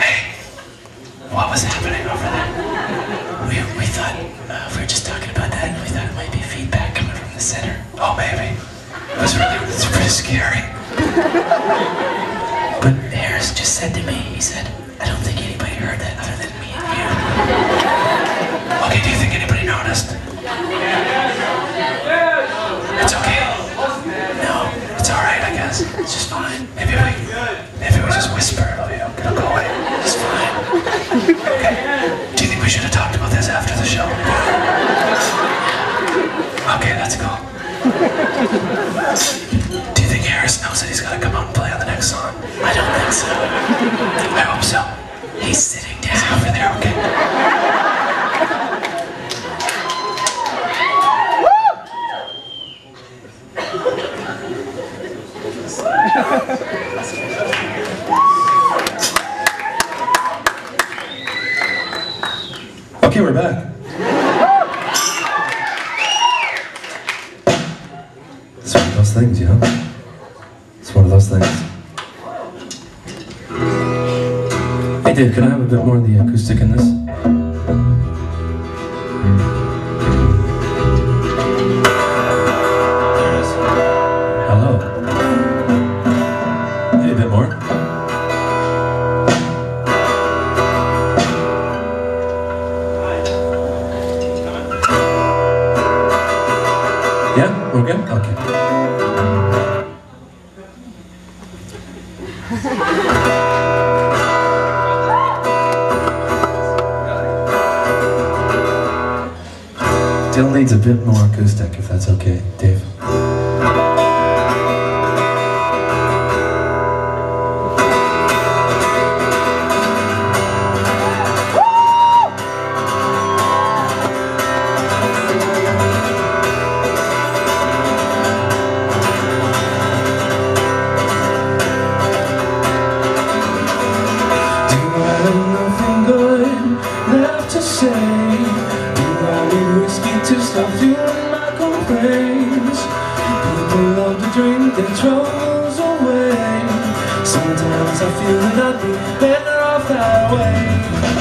hey, what was happening over there? We, we thought, uh, we were just talking about that, and we thought it might be feedback coming from the center. Oh, maybe. It was really, it's pretty scary. But Harris just said to me, he said, I don't think anybody heard that other than me and you. Okay, do you think anybody noticed? It's okay. Just whisper. Oh, Be- it'll go away. It's fine. Okay. Do you think we should have talked about this after the show? Okay, let's go. Do you think Harris knows that he's to come out and play on the next song? I don't think so. I hope so. He's sitting down over there, okay? Okay, we're back. It's one of those things, you know? Hey Dave, can I have a bit more of the acoustic in this? Hello. A bit more. Yeah, we're good? Okay. Still needs a bit more acoustic, if that's okay, Dave. Sometimes I feel I'd be better off that way.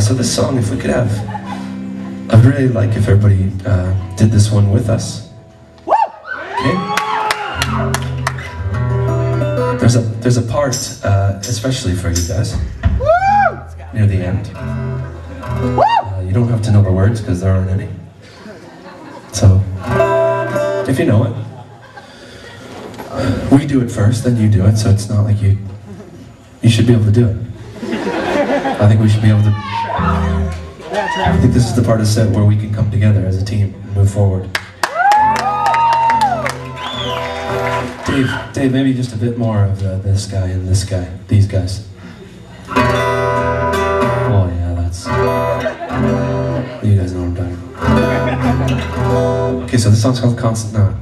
So this song, if we could have, I'd really like if everybody uh, did this one with us. Okay? There's a there's a part, uh, especially for you guys, near the end. Uh, you don't have to know the words because there aren't any. So, if you know it, we do it first, then you do it. So it's not like you you should be able to do it. I think we should be able to I think this is the part of the set where we can come together as a team and move forward. Dave, Dave, maybe just a bit more of uh, this guy and this guy, these guys. Okay, so this song's called Constant Knot.